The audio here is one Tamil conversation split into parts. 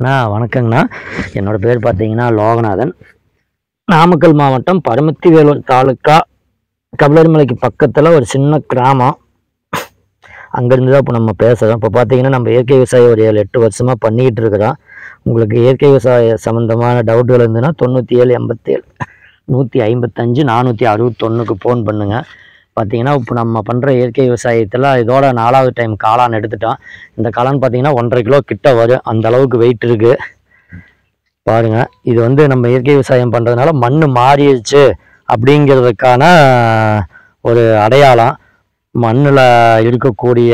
அண்ணா வணக்கங்கண்ணா. என்னோட பேர் பார்த்தீங்கன்னா லோகநாதன். நாமக்கல் மாவட்டம் பரமத்தி வேலூர் தாலுக்கா கபிலர்மலைக்கு பக்கத்தில் ஒரு சின்ன கிராமம். அங்கேருந்து தான் இப்போ நம்ம பேசுகிறோம் இப்போ பார்த்தீங்கன்னா நம்ம இயற்கை விவசாயம் ஒரு ஏழு எட்டு வருஷமாக பண்ணிக்கிட்டு இருக்கிறோம். உங்களுக்கு இயற்கை விவசாய சம்மந்தமான டவுட்டுகள் இருந்ததுன்னா தொண்ணூற்றி ஏழு எண்பத்தேழு நூற்றி ஐம்பத்தஞ்சு நானூற்றி அறுபத்தொன்னுக்கு ஃபோன் பண்ணுங்கள் பார்த்தீங்கன்னா இப்போ நம்ம பண்ணுற இயற்கை விவசாயத்தில் இதோட நாலாவது டைம் காளான் எடுத்துட்டோம். இந்த காளான் பார்த்தீங்கன்னா ஒன்றரை கிலோ கிட்ட வரும். அந்த அளவுக்கு வெயிட் இருக்குது பாருங்க. இது வந்து நம்ம இயற்கை விவசாயம் பண்ணுறதுனால மண் மாறிடுச்சு அப்படிங்கிறதுக்கான ஒரு அடையாளம். மண்ணில் இருக்கக்கூடிய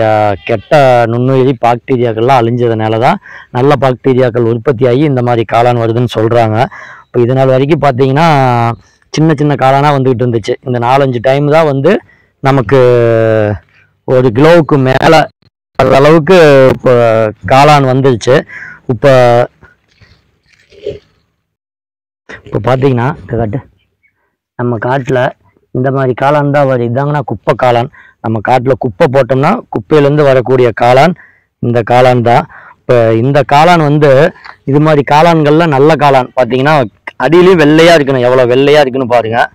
கெட்ட நுண்ணுயிரி பாக்டீரியாக்கள்லாம் அழிஞ்சதுனால தான் நல்ல பாக்டீரியாக்கள் உற்பத்தி ஆகி இந்த மாதிரி காளான் வருதுன்னு சொல்கிறாங்க இப்போ இதனால் வரைக்கும் பார்த்தீங்கன்னா சின்ன சின்ன காளானாக வந்துக்கிட்டு இருந்துச்சு. இந்த நாலஞ்சு டைம் தான் வந்து நமக்கு ஒரு கிலோவுக்கு மேலே அளவுக்கு இப்போ காளான் வந்துருச்சு. இப்போ இப்போ பார்த்தீங்கன்னா காட்டு. நம்ம காட்டில் இந்த மாதிரி காளான் தான் வருது. இதாங்கன்னா குப்பை காளான். நம்ம காட்டில் குப்பை போட்டோம்னா குப்பையிலேருந்து வரக்கூடிய காளான் இந்த காளான் தான். இப்போ இந்த காளான் வந்து இது மாதிரி காளான்கள்லாம் நல்ல காளான். பார்த்தீங்கன்னா அடியிலையும் வெள்ளையாக இருக்கணும். எவ்வளோ வெள்ளையாக இருக்குன்னு பாருங்கள்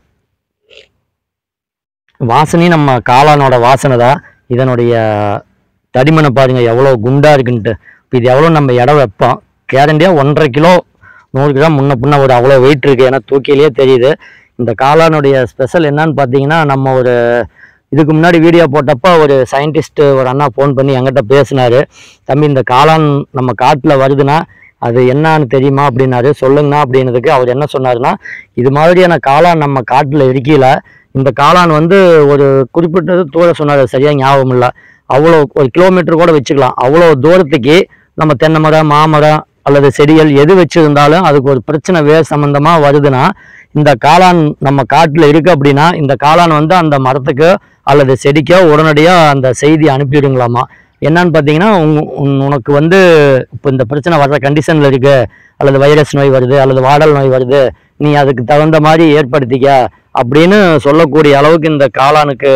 வாசனையும் நம்ம காளானோட வாசனை தான். இதனுடைய தடிமனை பாருங்கள் எவ்வளோ குண்டாக இருக்குன்ட்டு. இப்போ இது எவ்வளோ நம்ம இடம் வைப்போம். கேரண்டியாக ஒன்றரை கிலோ நூறு கிராம் முன்ன பின்ன ஒரு அவ்வளோ வெயிட் இருக்குது ஏன்னா தூக்கிலேயே தெரியுது. இந்த காளானுடைய ஸ்பெஷல் என்னன்னு பார்த்தீங்கன்னா நம்ம ஒரு இதுக்கு முன்னாடி வீடியோ போட்டப்போ ஒரு சயின்டிஸ்ட் ஒரு அண்ணா ஃபோன் பண்ணி என்கிட்ட பேசினாரு. தம்பி இந்த காளான் நம்ம காட்டில் வருதுன்னா அது என்னன்னு தெரியுமா? அப்படின்னாரு. சொல்லுங்கண்ணா அப்படின்னதுக்கு அவர் என்ன சொன்னாருன்னா இது மாதிரியான காளான் நம்ம காட்டில் இருக்கையில் இந்த காளான் வந்து ஒரு குறிப்பிட்டது தூர சொன்னார் சரியாக ஞாபகம் இல்லை. அவ்வளோ ஒரு கிலோமீட்டர் கூட வச்சுக்கலாம். அவ்வளோ தூரத்துக்கு நம்ம தென்னை மரம் மாமரம் அல்லது செடிகள் எது வச்சுருந்தாலும் அதுக்கு ஒரு பிரச்சனை வேறு சம்மந்தமாக வருதுன்னா இந்த காளான் நம்ம காட்டில் இருக்குது அப்படின்னா இந்த காளான் வந்து அந்த மரத்துக்கு அல்லது செடிக்கோ உடனடியாக அந்த செய்தி அனுப்பிவிடுங்களாம்மா என்னன்னு பார்த்தீங்கன்னா உங்க- உனக்கு வந்து இப்போ இந்த பிரச்சனை வர்ற கண்டிஷனில் இருக்குது அல்லது வைரஸ் நோய் வருது அல்லது வாடல் நோய் வருது நீ அதுக்கு தகுந்த மாதிரி ஏற்படுத்திக்க அப்படின்னு சொல்லக்கூடிய அளவுக்கு இந்த காளானுக்கு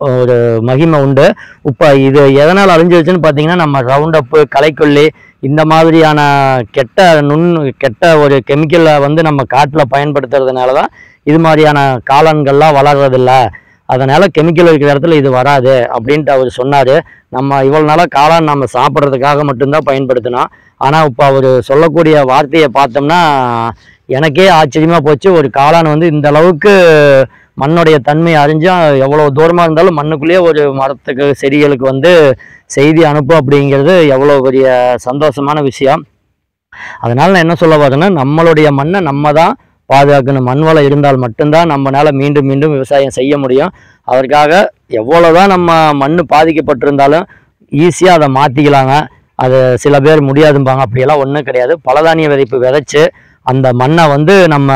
ஒரு மகிமை உண்டு. இப்போ இது எதனால் அழிஞ்சிருச்சுன்னு பார்த்தீங்கன்னா நம்ம ரவுண்ட் அப்பு களைக்கொல்லி இந்த மாதிரியான கெட்ட நுண் கெட்ட ஒரு கெமிக்கலை வந்து நம்ம காட்டில் பயன்படுத்துறதுனால தான் இது மாதிரியான காளான்கள்லாம் வளர்றதில்ல. அதனால் கெமிக்கல் இருக்கிற இடத்துல இது வராது அப்படின்ட்டு அவர் சொன்னார். நம்ம இவ்வளோ நாளாக காளான் நம்ம சாப்பிட்றதுக்காக மட்டும்தான் பயன்படுத்தினோம். ஆனால் இப்போ அவர் சொல்லக்கூடிய வார்த்தையை பார்த்தோம்னா எனக்கே ஆச்சரியமாக போச்சு. ஒரு காளான் வந்து இந்த அளவுக்கு மண்ணுடைய தன்மை அறிஞ்சால் எவ்வளோ தூரமாக இருந்தாலும் மண்ணுக்குள்ளேயே ஒரு மரத்துக்கு செடிகளுக்கு வந்து செய்தி அனுப்பும் அப்படிங்கிறது எவ்வளோ பெரிய சந்தோஷமான விஷயம். அதனால் நான் என்ன சொல்ல வரேன்னா நம்மளுடைய மண்ணை நம்ம தான் பாதுகாக்கணும். மண் வளம் இருந்தால் மட்டும்தான் நம்மளால் மீண்டும் மீண்டும் விவசாயம் செய்ய முடியும். அதற்காக எவ்வளோதான் நம்ம மண் பாதிக்கப்பட்டிருந்தாலும் ஈஸியாக அதை மாற்றிக்கலாங்க அது சில பேர் முடியாதும்பாங்க. அப்படியெல்லாம் ஒன்றும் கிடையாது. பலதானிய விதைப்பு விதைச்சி அந்த மண்ணை வந்து நம்ம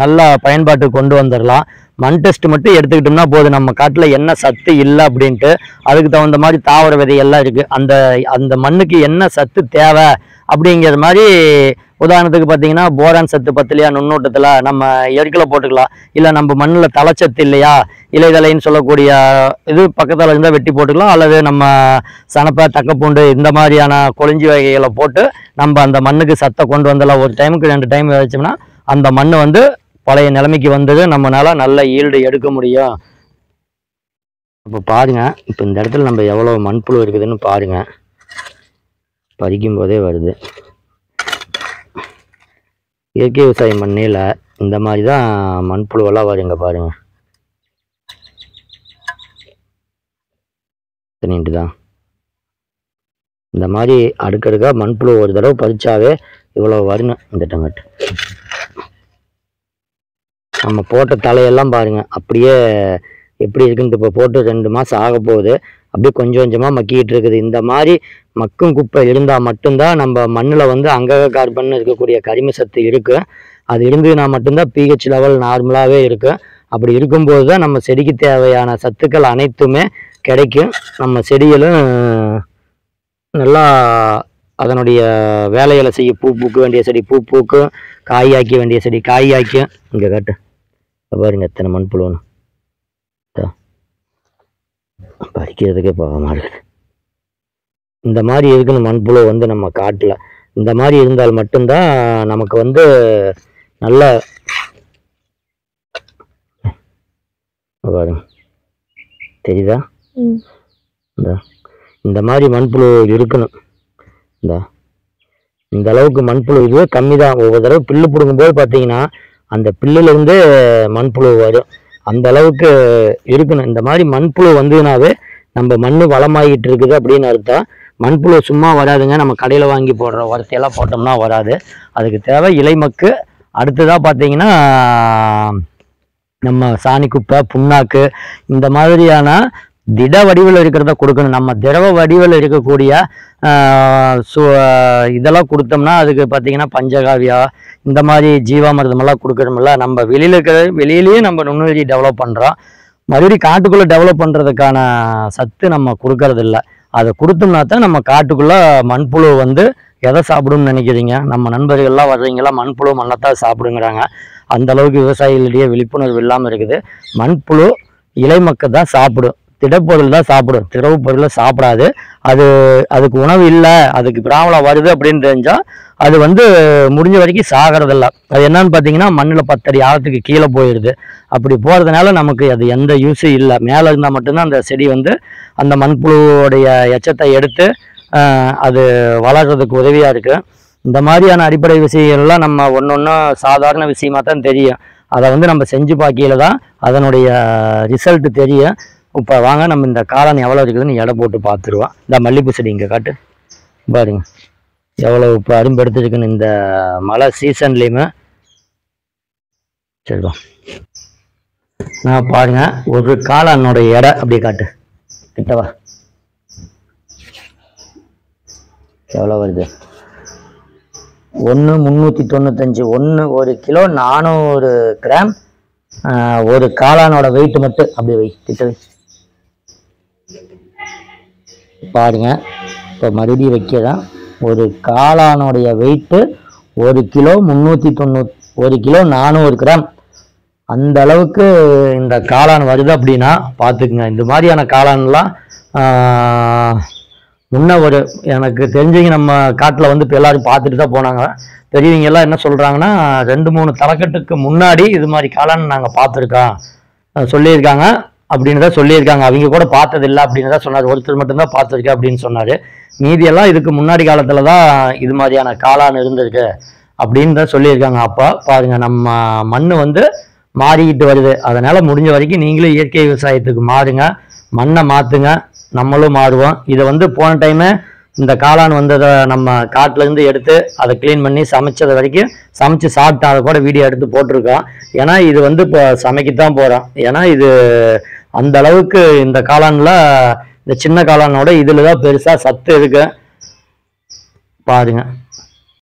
நல்லா பயன்பாட்டுக்கு கொண்டு வந்துடலாம் மண் டெஸ்ட் மட்டும் எடுத்துக்கிட்டோம்னா போதும். நம்ம காட்டில் என்ன சத்து இல்லை அப்படின்ட்டு. அதுக்கு தகுந்த மாதிரி தாவர விதையெல்லாம் இருக்குது அந்த அந்த மண்ணுக்கு என்ன சத்து தேவை? அப்படிங்கிற மாதிரி உதாரணத்துக்கு பார்த்தீங்கன்னா போரான் சத்து பத்தலையா நுண்ணூட்டத்தில் நம்ம எருக்கில் போட்டுக்கலாம். இல்லை நம்ம மண்ணில் தலைச்சத்து இல்லையா இலைதலைன்னு சொல்லக்கூடிய இது பக்கத்தில் இருந்தால் வெட்டி போட்டுக்கலாம். அல்லது நம்ம சனப்பை தக்கப்பூண்டு இந்த மாதிரியான கொழிஞ்சி வகைகளை போட்டு நம்ம அந்த மண்ணுக்கு சத்தை கொண்டு வந்துடலாம் ஒரு டைமுக்கு ரெண்டு டைம் வச்சோம்னா அந்த மண் வந்து பழைய நிலைமைக்கு வந்தது. நம்மளால் நல்ல ஈல்டு எடுக்க முடியும். இப்போ பாருங்கள் இப்போ இந்த இடத்துல நம்ம எவ்வளோ மண்புழு இருக்குதுன்னு பாருங்கள் பறிக்கும் போதே வருது. இயற்கை விவசாயம் மண்ணில் இந்த மாதிரி தான் மண்புழுவெல்லாம் வருங்க பாருங்கள் தண்ணிட்டு தான் இந்த மாதிரி அடுக்கடுக்காக மண்புழு ஒரு தடவை பறித்தாவே இவ்வளோ வரணும் இந்த டங்கட்டு நம்ம போட்ட தலையெல்லாம் பாருங்கள் அப்படியே எப்படி இருக்குன்ட்டு இப்போ போட்டு ரெண்டு மாதம் ஆக போகுது அப்படியே கொஞ்சம் கொஞ்சமாக மக்கிட்டு இருக்குது. இந்த மாதிரி மக்கும் குப்பை இருந்தால் மட்டும்தான் நம்ம மண்ணில் வந்து அங்கக கார்பன் இருக்கக்கூடிய கரிம சத்து இருக்குது அது இருந்ததுன்னா மட்டும்தான் பிஹெச் லெவல் நார்மலாகவே இருக்குது அப்படி இருக்கும்போது தான் நம்ம செடிக்கு தேவையான சத்துக்கள் அனைத்துமே கிடைக்கும். நம்ம செடிகளும் நல்லா அதனுடைய வேலைகளை செய்ய பூ பூக்க வேண்டிய செடி பூ பூக்கும். காய் ஆக்க வேண்டிய செடி காய் ஆக்கும் இங்கே காட்டு. பாருங்க எத்தனை மண்புழுன்னு. இதோ. பறிக்கிறதுக்கே போக மாட்டேங்குது இந்த மாதிரி இருக்கணும் மண்புழு வந்து நம்ம காட்டில். இந்த மாதிரி இருந்தால் மட்டும்தான் நமக்கு வந்து நல்ல தெரியுதா? இந்த. மாதிரி மண்புழு இருக்கணும். இந்த. இந்த அளவுக்கு மண்புழு இதுவே கம்மி தான். ஒவ்வொரு தடவை பில்லு பிடுங்கும்போது பார்த்தீங்கன்னா அந்த பில்லுலேருந்து மண்புழு வரும். அந்த அளவுக்கு இருக்கணும். இந்த மாதிரி மண்புழு வந்ததுனாவே நம்ம மண் வளமாகிட்டு இருக்குது அப்படின்னு அர்த்தம். மண்புழு சும்மா வராதுங்க. நம்ம கடையில் வாங்கி போடுற உரத்தையெல்லாம் போட்டோம்னா வராது. அதுக்கு தேவை இலைமக்கு அடுத்ததாக பார்த்தீங்கன்னா நம்ம சாணி குப்பை புண்ணாக்கு இந்த மாதிரியான திட வடிவில் இருக்கிறத கொடுக்கணும். நம்ம திரவ வடிவில் இருக்கக்கூடிய சு இதெல்லாம் கொடுத்தோம்னா அதுக்கு பார்த்தீங்கன்னா பஞ்சகாவியா இந்த மாதிரி ஜீவாமிரதமெல்லாம் கொடுக்குறோம்ல நம்ம வெளியில் இருக்கிற வெளியிலேயே நம்ம நுண்ணுயிரி டெவலப் பண்ணுறோம் மறுபடியும் காட்டுக்குள்ளே டெவலப் பண்ணுறதுக்கான சத்து நம்ம கொடுக்கறதில்ல. அதை கொடுத்தோம்னா தான் நம்ம காட்டுக்குள்ளே மண்புழு வந்து எதை சாப்பிடும்னு நினைக்கிறீங்க? நம்ம நண்பர்கள்லாம் வர்றீங்களா? மண்புழு மண்ணத்தான் சாப்பிடுங்கிறாங்க. அந்த அளவுக்கு விவசாயிகளிடையே விழிப்புணர்வு இல்லாமல் இருக்குது. மண்புழு இலைமக்க தான் சாப்பிடும். திடப்பொருள் தான் சாப்பிடும். திரவு பொருளை சாப்பிடாது. அது அதுக்கு உணவு இல்லை அதுக்கு பிராமலம் வருது அப்படின்னு தெரிஞ்சால் அது வந்து முடிஞ்ச வரைக்கும் சாகிறதில்ல. அது என்னன்னு பார்த்தீங்கன்னா மண்ணில் பத்தடி ஆழத்துக்கு கீழே போயிடுது. அப்படி போகிறதுனால நமக்கு அது எந்த யூஸும் இல்லை. மேலே இருந்தால் மட்டும்தான் அந்த செடி வந்து அந்த மண்புழுவோடைய எச்சத்தை எடுத்து அது வளர்கிறதுக்கு உதவியாக இருக்குது இந்த மாதிரியான அடிப்படை விஷயங்கள்லாம் நம்ம ஒன்று ஒன்றும் சாதாரண விஷயமா தான் தெரியும். அதை வந்து நம்ம செஞ்சு பார்க்கையில தான் அதனுடைய ரிசல்ட் தெரியும். இப்போ வாங்க நம்ம இந்த காளான் எவ்வளோ இருக்குதுன்னு எடை போட்டு பார்த்துருவோம் இந்த மல்லிகைப்பூ செடி இங்கே காட்டு. பாருங்க. எவ்வளோ இப்போ அரும்பெடுத்துருக்குன்னு இந்த மழை சீசன்லேயுமே சரிப்பா நான் பாருங்க. ஒரு காளானோட எடை அப்படியே காட்டு. கிட்டவா எவ்வளோ வருது? ஒன்று முந்நூற்றி தொண்ணூத்தஞ்சு ஒன்று ஒரு கிலோ நானூறு கிராம் ஒரு காளானோட வெயிட் மட்டும் அப்படி வை. கிட்ட வை. பாருங்க. இப்போ மறுபடியும் வைக்கதான் ஒரு காளானுடைய வெயிட்டு ஒரு கிலோ முந்நூற்றி தொண்ணூத் ஒரு கிலோ நானூறு கிராம். அந்த அளவுக்கு இந்த காளான் வருது அப்படின்னா பார்த்துக்குங்க. இந்த மாதிரியான காளான்லாம் முன்ன ஒரு எனக்கு தெரிஞ்சவங்க நம்ம காட்டில் வந்து இப்போ எல்லாரும் பார்த்துட்டு தான் போனாங்க. பெரியவங்க எல்லாம் என்ன சொல்கிறாங்கன்னா ரெண்டு மூணு தலைக்கட்டுக்கு முன்னாடி இது மாதிரி காளான் நாங்கள் பார்த்துருக்கோம். சொல்லியிருக்காங்க. அப்படின்னு தான் சொல்லியிருக்காங்க. அவங்க கூட பார்த்தது இல்லை அப்படின்னு தான் சொன்னார். ஒருத்தர் மட்டும்தான் பார்த்துருக்கேன் அப்படின்னு சொன்னார். மீதியெல்லாம் இதுக்கு முன்னாடி காலத்தில் தான் இது மாதிரியான காளான் இருந்திருக்கு அப்படின்னு தான் சொல்லியிருக்காங்க. அப்போ பாருங்க நம்ம மண் வந்து மாறிக்கிட்டு வருது. அதனால் முடிஞ்ச வரைக்கும் நீங்களும் இயற்கை விவசாயத்துக்கு மாறுங்க. மண்ணை மாற்றுங்க நம்மளும் மாறுவோம். இதை வந்து போன டைமு இந்த காளான் வந்ததை நம்ம காட்டிலேருந்து எடுத்து அதை க்ளீன் பண்ணி சமைச்சது வரைக்கும் சமைச்சு சாப்பிட்டு அதை கூட வீடியோ எடுத்து போட்டிருக்கோம். ஏன்னா இது வந்து இப்போ சமைக்கத்தான் போகிறோம் ஏன்னா இது அந்த அளவுக்கு இந்த காளானில் இந்த சின்ன காளானோட இதில் தான் பெருசாக சத்து இருக்கு. பாருங்க.